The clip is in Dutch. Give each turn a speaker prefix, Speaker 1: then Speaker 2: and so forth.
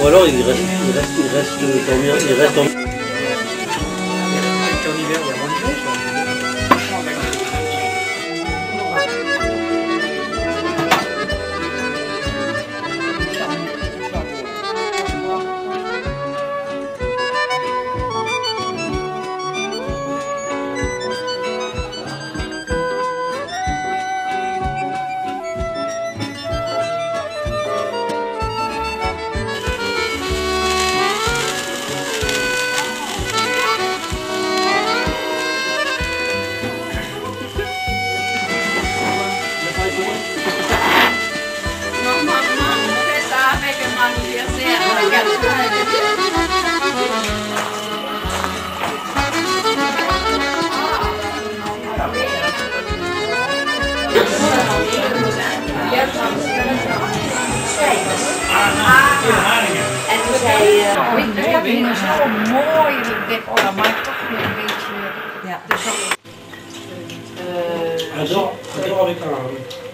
Speaker 1: Ou alors il reste, il reste, il reste dormir.
Speaker 2: En hiver,
Speaker 3: En toen zei uh,
Speaker 4: Ik heb hier zo'n mooi dek. Oh, dat maakt toch weer een beetje...
Speaker 3: ja.
Speaker 4: Dus
Speaker 1: Adore, adore avec un,